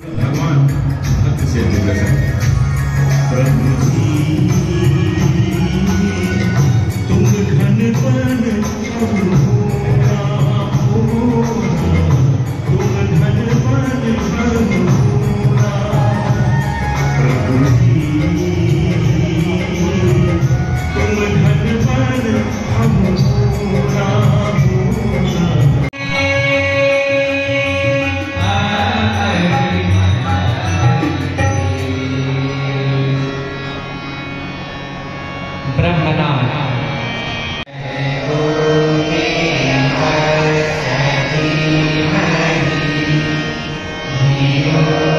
Come on, let me see if you Amen.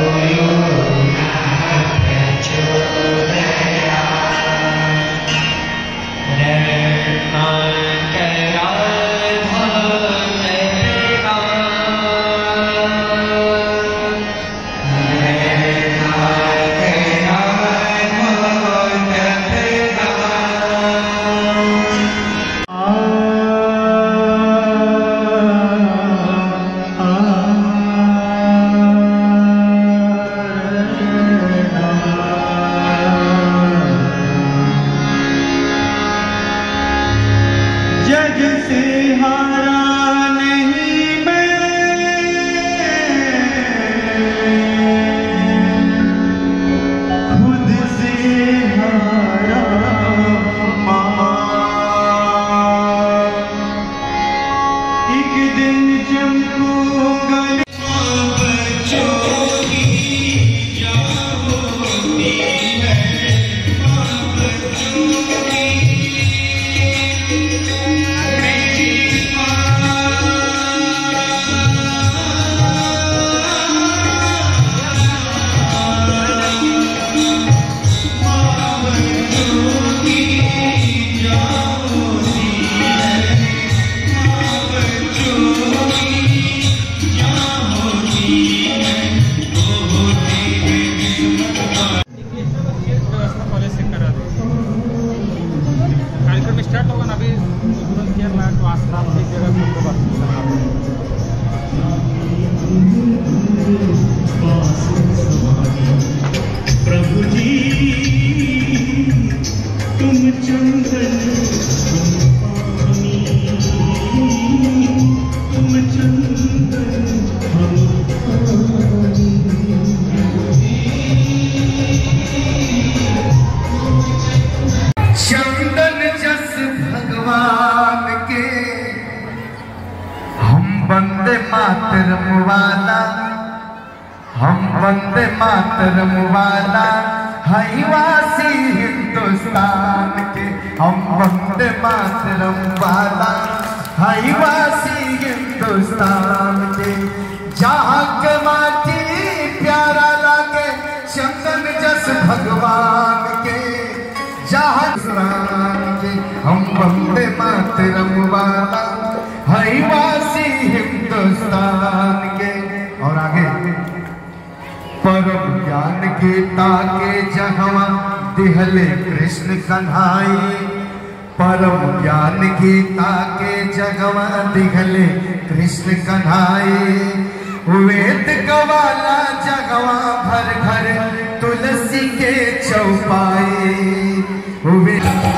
हम वंदे मातरम वाला हईवासी हिंदुस्तान के। हम वंदे मातरम वाला हईवासी हिंदुस्तान के। जहाँ के माटी प्यारा लागे चंदन जस भगवान के। जहाँ के हम वंदे मातरम वाला हईवासी ज्ञान के ताके जहवा दिहले कृष्ण कन्हाई। परम ज्ञान की ताके जगवा दिहले कृष्ण कन्हाई। वेद गवाला जगवा भर भर, तुलसी के चौपाई। वेद